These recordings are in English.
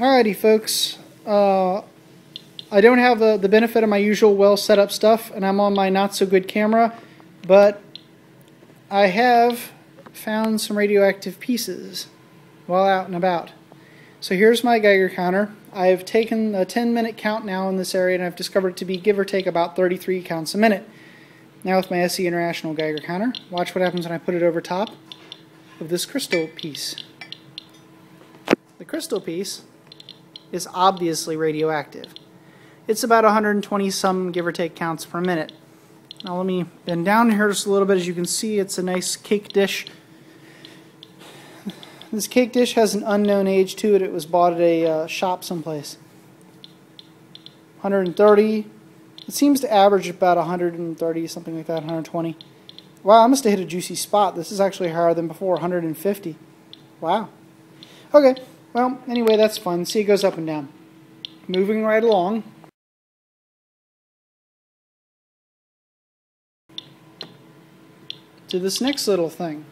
Alrighty, folks. Uh, I don't have the, the benefit of my usual well set up stuff, and I'm on my not so good camera, but I have found some radioactive pieces while out and about. So here's my Geiger counter. I've taken a 10 minute count now in this area, and I've discovered it to be give or take about 33 counts a minute. Now with my SE International Geiger counter, watch what happens when I put it over top of this crystal piece. The crystal piece is obviously radioactive. It's about 120 some give or take counts per minute. Now let me bend down here just a little bit. As you can see, it's a nice cake dish. This cake dish has an unknown age to it. It was bought at a uh, shop someplace. 130. It seems to average about 130, something like that, 120. Wow, I must have hit a juicy spot. This is actually higher than before, 150. Wow. Okay, well, anyway, that's fun. See, it goes up and down. Moving right along. To this next little thing.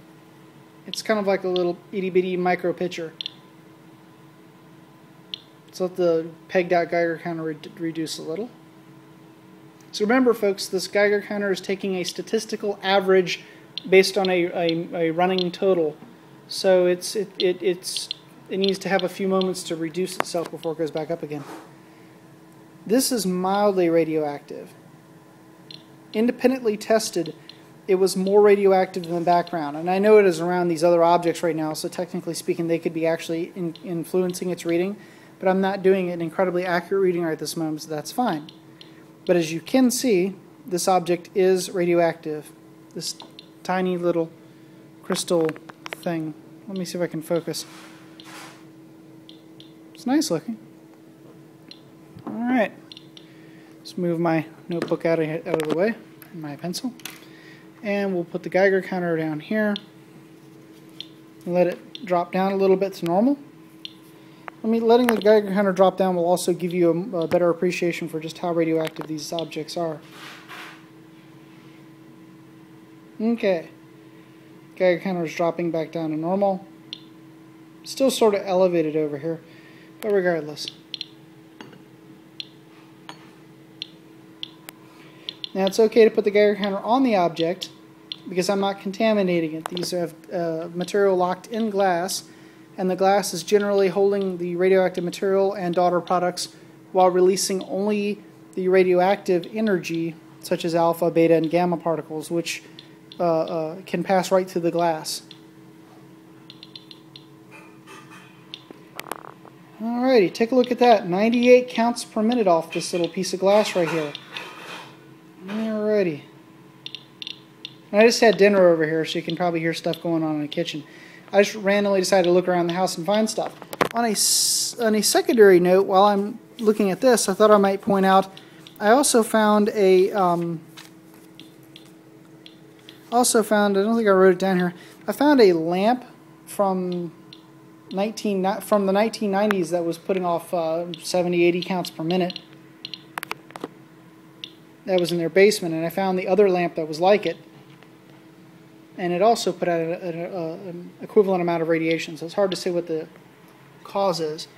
It's kind of like a little itty bitty micro pitcher. So let the pegged out Geiger counter re reduce a little. So remember, folks, this Geiger counter is taking a statistical average based on a, a, a running total. So it's it, it it's it needs to have a few moments to reduce itself before it goes back up again. This is mildly radioactive. Independently tested, it was more radioactive than the background. And I know it is around these other objects right now, so technically speaking, they could be actually in influencing its reading. But I'm not doing an incredibly accurate reading right this moment, so that's fine. But as you can see, this object is radioactive. This tiny little crystal thing. Let me see if I can focus. It's nice looking. Alright. Let's move my notebook out of, out of the way, and my pencil. And we'll put the Geiger counter down here. Let it drop down a little bit to normal. I mean, letting the Geiger counter drop down will also give you a, a better appreciation for just how radioactive these objects are. Okay. Geiger counter is dropping back down to normal. Still sort of elevated over here, but regardless. Now it's okay to put the Geiger counter on the object because I'm not contaminating it. These have uh, material locked in glass and the glass is generally holding the radioactive material and daughter products while releasing only the radioactive energy, such as alpha, beta, and gamma particles, which uh, uh, can pass right through the glass. Alrighty, take a look at that. 98 counts per minute off this little piece of glass right here. Alrighty. I just had dinner over here, so you can probably hear stuff going on in the kitchen. I just randomly decided to look around the house and find stuff. On a, on a secondary note, while I'm looking at this, I thought I might point out, I also found a, um, also found, I don't think I wrote it down here, I found a lamp from 19, from the 1990s that was putting off uh, 70, 80 counts per minute. That was in their basement, and I found the other lamp that was like it and it also put out a, a, a, an equivalent amount of radiation. So it's hard to say what the cause is.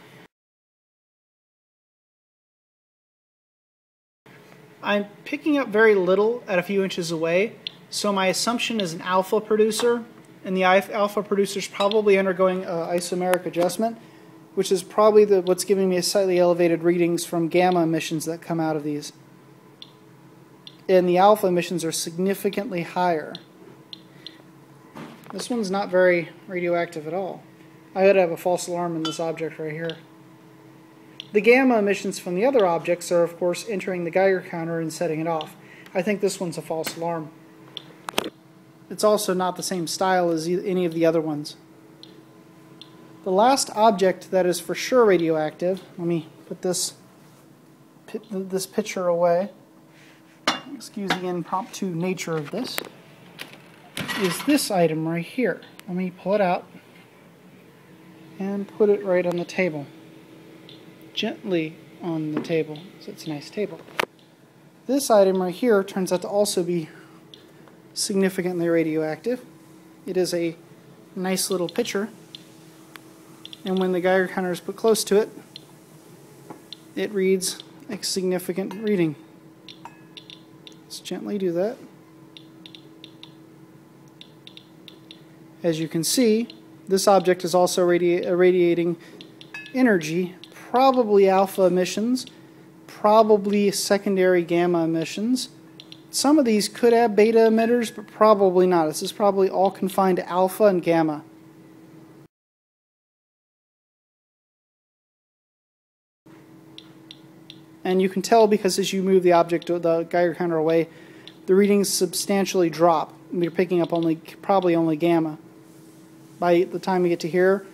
I'm picking up very little at a few inches away, so my assumption is an alpha producer, and the alpha producer is probably undergoing uh, isomeric adjustment, which is probably the, what's giving me a slightly elevated readings from gamma emissions that come out of these. And the alpha emissions are significantly higher. This one's not very radioactive at all. I ought to have a false alarm in this object right here. The gamma emissions from the other objects are, of course, entering the Geiger counter and setting it off. I think this one's a false alarm. It's also not the same style as any of the other ones. The last object that is for sure radioactive, let me put this, this picture away. Excuse the impromptu nature of this is this item right here. Let me pull it out and put it right on the table. Gently on the table, so it's a nice table. This item right here turns out to also be significantly radioactive. It is a nice little pitcher, and when the Geiger counter is put close to it, it reads a significant reading. Let's gently do that. As you can see, this object is also radi radiating energy, probably alpha emissions, probably secondary gamma emissions. Some of these could have beta emitters, but probably not. This is probably all confined to alpha and gamma. And you can tell because as you move the object, the Geiger counter away, the readings substantially drop. You're picking up only probably only gamma. By the time you get to here,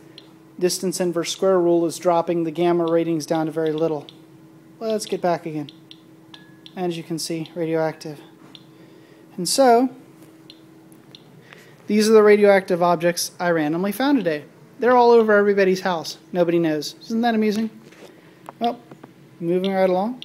distance inverse square rule is dropping the gamma ratings down to very little. Let's get back again. And as you can see, radioactive. And so, these are the radioactive objects I randomly found today. They're all over everybody's house. Nobody knows. Isn't that amusing? Well, moving right along.